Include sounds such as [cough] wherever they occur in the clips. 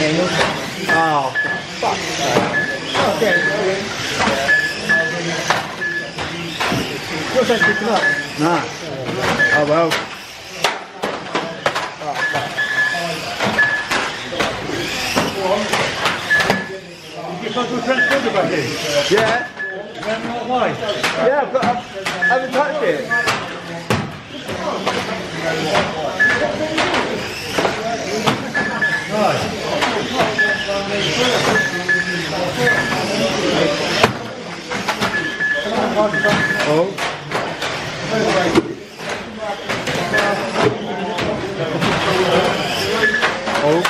Oh, fuck. Okay. What's that picking up? Nah. Oh well. You got to transport back in. Yeah. Why? Yeah, I've got. I haven't touched it. Oh. Oh.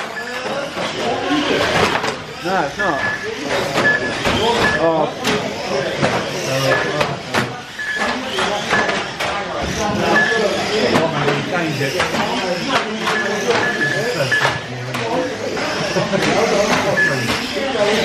No, it's not. Oh. [laughs]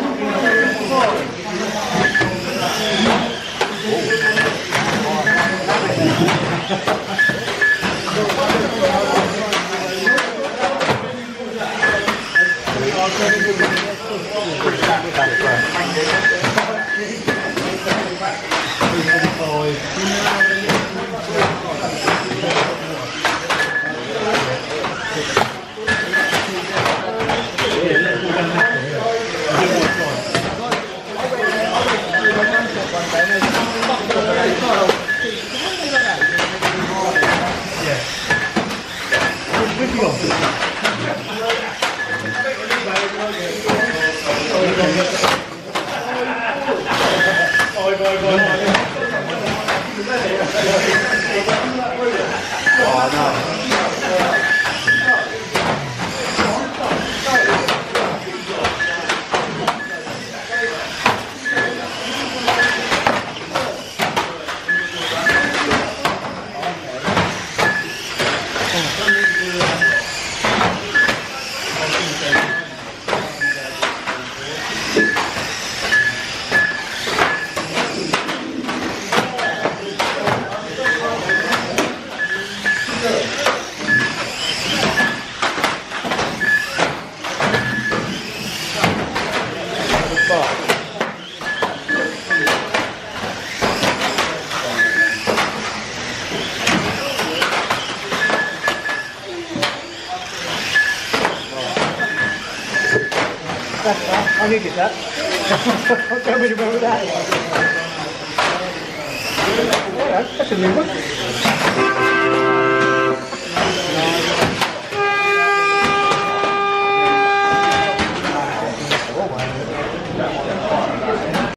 Oh, no. Hanging. I needed that. I can't really remember that. Yeah, that's a new one.